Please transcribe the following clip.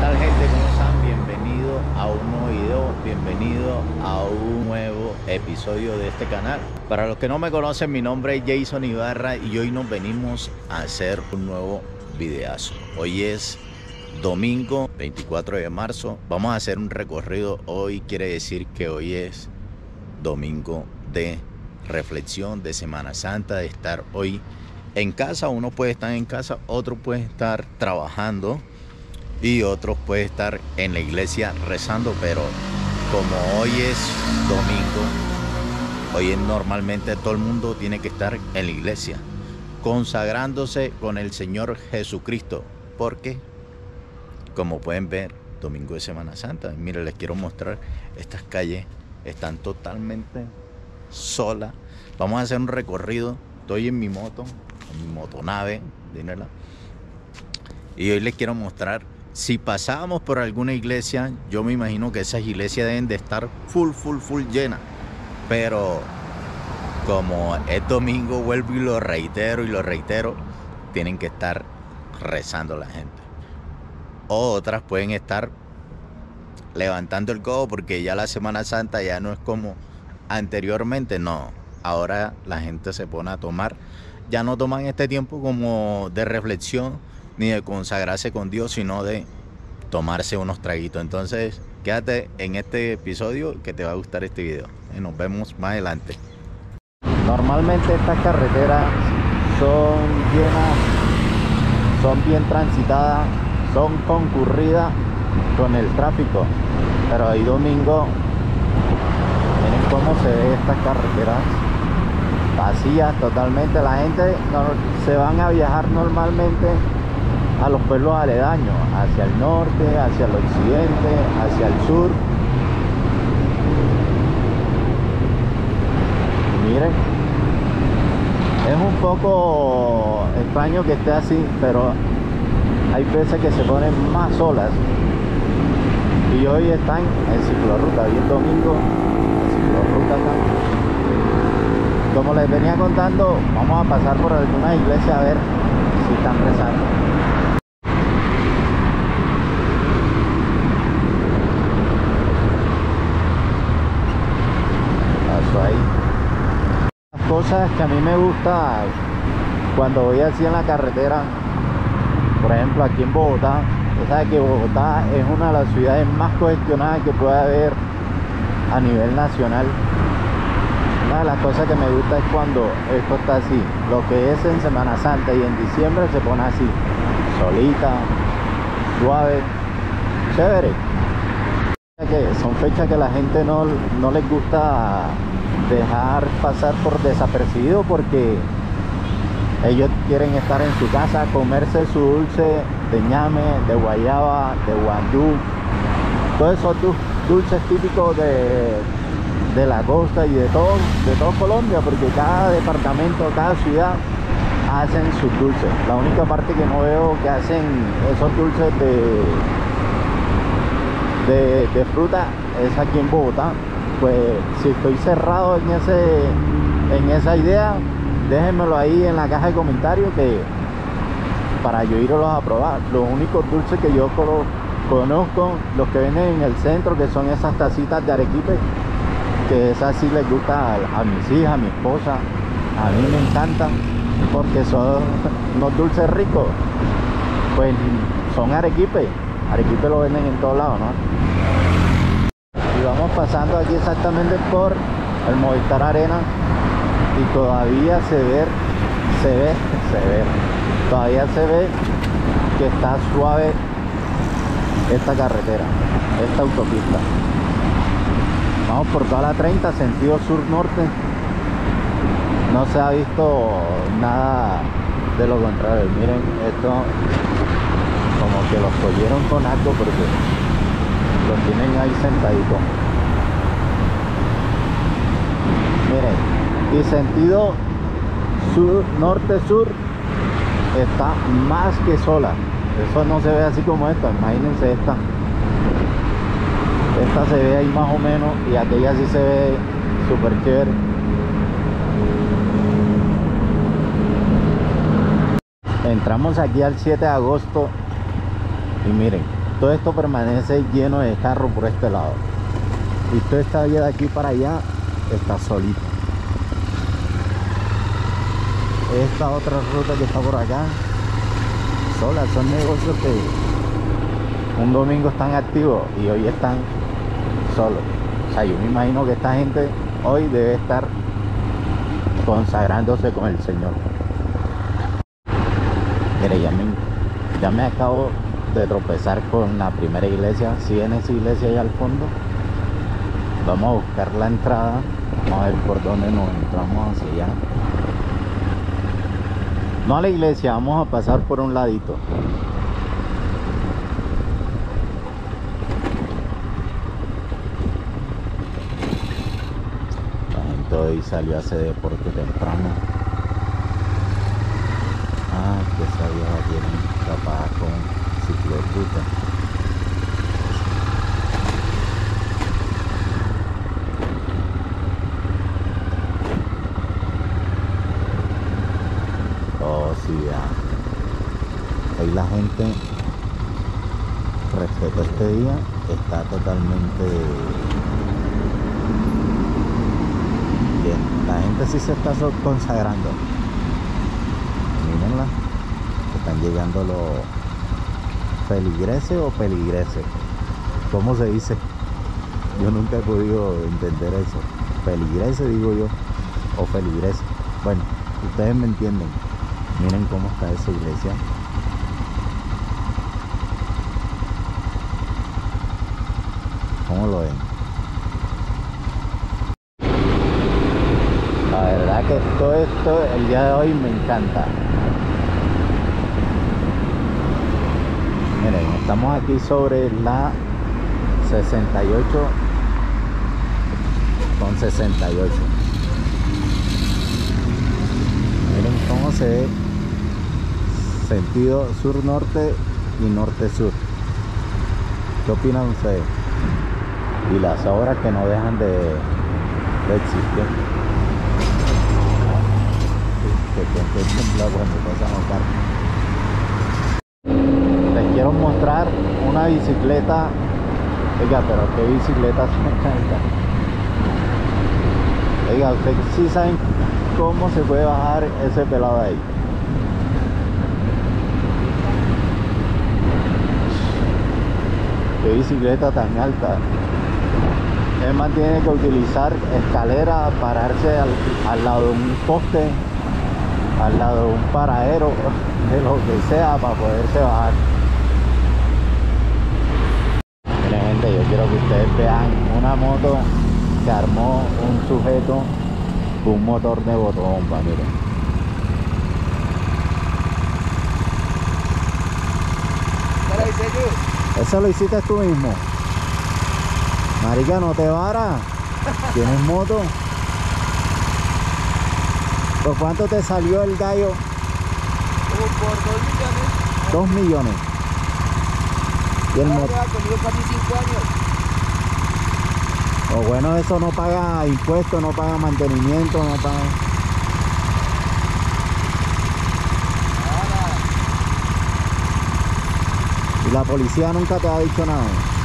tal gente? ¿Cómo están? Bienvenido a un nuevo video, bienvenido a un nuevo episodio de este canal. Para los que no me conocen, mi nombre es Jason Ibarra y hoy nos venimos a hacer un nuevo videazo. Hoy es domingo 24 de marzo. Vamos a hacer un recorrido. Hoy quiere decir que hoy es domingo de reflexión de Semana Santa, de estar hoy en casa. Uno puede estar en casa, otro puede estar trabajando y otros puede estar en la iglesia rezando, pero como hoy es domingo, hoy es normalmente todo el mundo tiene que estar en la iglesia, consagrándose con el Señor Jesucristo, porque como pueden ver, domingo de Semana Santa, miren, les quiero mostrar estas calles están totalmente solas. Vamos a hacer un recorrido. Estoy en mi moto, en mi motonave, dímela. Y hoy les quiero mostrar si pasábamos por alguna iglesia, yo me imagino que esas iglesias deben de estar full, full, full llenas. Pero como es domingo, vuelvo y lo reitero y lo reitero, tienen que estar rezando la gente. Otras pueden estar levantando el codo porque ya la Semana Santa ya no es como anteriormente, no. Ahora la gente se pone a tomar, ya no toman este tiempo como de reflexión ni de consagrarse con Dios, sino de tomarse unos traguitos. Entonces, quédate en este episodio que te va a gustar este video. Y nos vemos más adelante. Normalmente estas carreteras son llenas, son bien transitadas, son concurridas con el tráfico. Pero hoy domingo, miren cómo se ve estas carreteras vacías totalmente. La gente se van a viajar normalmente a los pueblos aledaños, hacia el norte, hacia el occidente, hacia el sur. miren, es un poco extraño que esté así, pero hay veces que se ponen más solas. Y hoy están en ciclorruta, hoy es domingo, en ciclorruta acá. Como les venía contando, vamos a pasar por alguna iglesia a ver si están rezando. Cosas que a mí me gusta cuando voy así en la carretera. Por ejemplo aquí en Bogotá usted sabe que Bogotá es una de las ciudades más congestionadas que puede haber a nivel nacional. Una de las cosas que me gusta es cuando esto está así lo que es en Semana Santa y en diciembre se pone así solita suave chévere. Son fechas que la gente no, no les gusta dejar pasar por desapercibido porque ellos quieren estar en su casa, comerse su dulce de ñame, de guayaba, de guandú, todos esos dulces típicos de, de la costa y de todo, de todo Colombia, porque cada departamento, cada ciudad hacen sus dulces. La única parte que no veo que hacen esos dulces de, de, de fruta es aquí en Bogotá pues si estoy cerrado en ese en esa idea déjenmelo ahí en la caja de comentarios que para yo irlos a probar. Los únicos dulces que yo conozco los que venden en el centro que son esas tacitas de arequipe que esas sí les gusta a, mis hijas, a mi esposa. A mí me encantan porque son unos dulces ricos. Pues son arequipe. Arequipe lo venden en todos lados ¿no? Pasando aquí exactamente por el Movistar Arena y todavía se ve se ve se ve todavía se ve que está suave esta carretera esta autopista. Vamos por toda la 30 sentido sur norte no se ha visto nada de lo contrario. Miren esto como que los cogieron con algo porque lo tienen ahí sentadito miren y sentido sur norte sur está más que sola. Eso no se ve así como esta imagínense esta. Esta se ve ahí más o menos y aquella sí se ve súper chévere. Entramos aquí al 7 de agosto y miren todo esto permanece lleno de carros por este lado. Y toda esta vía de aquí para allá está solita. Esta otra ruta que está por acá, sola, son negocios que un domingo están activos y hoy están solos. O sea, yo me imagino que esta gente hoy debe estar consagrándose con el Señor. Mire, ya me, ya me acabo de tropezar con la primera iglesia. Si en esa iglesia allá al fondo, vamos a buscar la entrada. Vamos a ver por dónde nos entramos hacia allá. No a la iglesia, vamos a pasar por un ladito. La hoy salió a hacer deporte temprano. Ah, que esa vieja tiene tapada con ciclorruta. Oh, sí, ya. Hoy la gente respecto este día está totalmente bien. La gente sí se está consagrando. Mírenla. Están llegando los feligreses o peligreses. ¿Cómo se dice? Yo nunca he podido entender eso. Feligrese digo yo. O feligrese. Bueno, ustedes me entienden. Miren cómo está esa iglesia. ¿Cómo lo ven? La verdad que todo esto el día de hoy me encanta. Miren, estamos aquí sobre la 68 con 68. Miren cómo se ve sentido sur-norte y norte-sur. ¿Qué opinan ustedes? Y las obras que no dejan de, de existir. Que siempre tiembla cuando pasan los. Les quiero mostrar una bicicleta. Oiga, pero qué bicicleta me encanta. Oiga, ustedes sí saben cómo se puede bajar ese pelado ahí. Qué bicicleta tan alta. Es más, tiene que utilizar escalera, pararse al, al lado de un poste, al lado de un paradero, de lo que sea, para poderse bajar. Miren gente, yo quiero que ustedes vean una moto que armó un sujeto con un motor de botobomba, miren. Eso lo hiciste tú mismo. Marica, no te vara. ¿Tienes moto? ¿Por cuánto te salió el gallo? Como por dos millones. Dos millones. Y el conmigo casi cinco años. O bueno, eso no paga impuestos, no paga mantenimiento, no paga. Y la policía nunca te ha dicho nada.